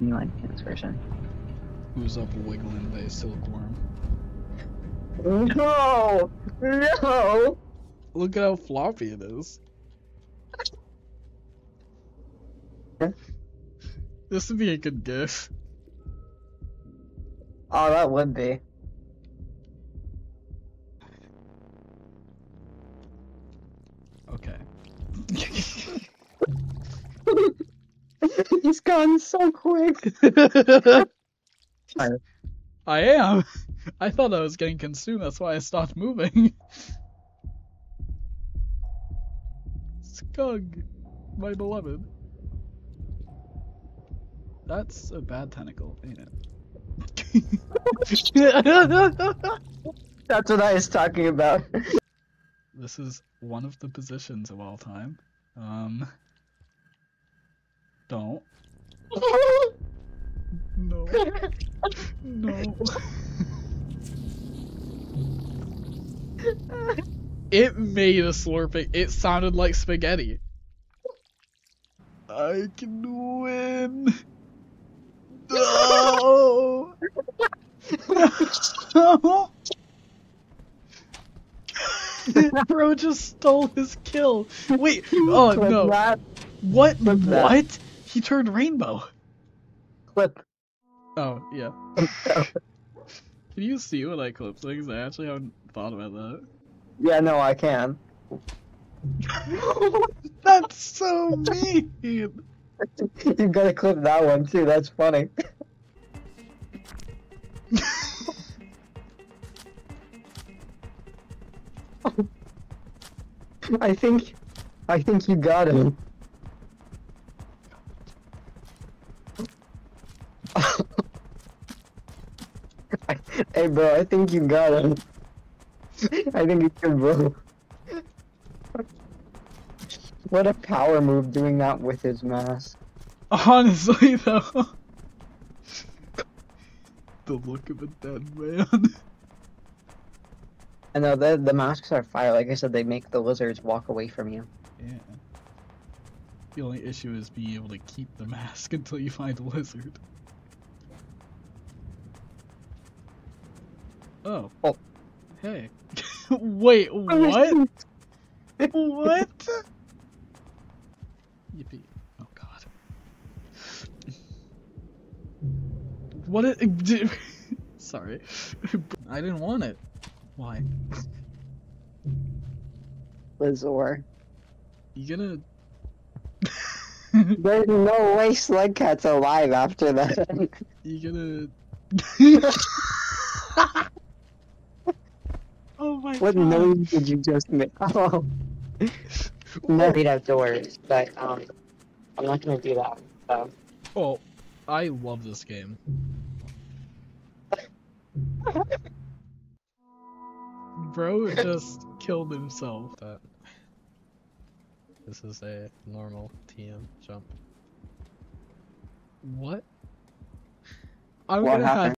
You like this version? Who's up wiggling the silkworm? No! No! Look at how floppy it is. This would be a good gif. Oh, that would be. Okay. He's gone so quick. I am. I thought I was getting consumed. That's why I stopped moving. Scug, my beloved. That's a bad tentacle, ain't it? That's what I was talking about. this is one of the positions of all time. Um. Don't. No. No. it made a slurping. It sounded like spaghetti. I can win. No. no. Bro just stole his kill. Wait. Oh no. What? What? He turned rainbow. Clip. Oh yeah. Can you see when I clip things? I actually haven't thought about that. yeah, no, I can. That's so mean. you gotta clip that one too. That's funny. I think, I think you got him. Hey, bro, I think you got him. I think you can, bro. What a power move doing that with his mask. Honestly though. the look of a dead man. I know the the masks are fire. Like I said, they make the lizards walk away from you. Yeah. The only issue is being able to keep the mask until you find a lizard. Oh. Oh. Hey. Wait, what? what? Yippee. Oh god. What it did Sorry. I didn't want it. Why? Lizor. You gonna There's no way Slug Cat's alive after that. You gonna Oh my what god. noise did you just make? Oh. No read outdoors, but um, I'm not gonna do that. So. Oh, I love this game. Bro just killed himself. That this is a normal TM jump. What? I'm What gonna have happened?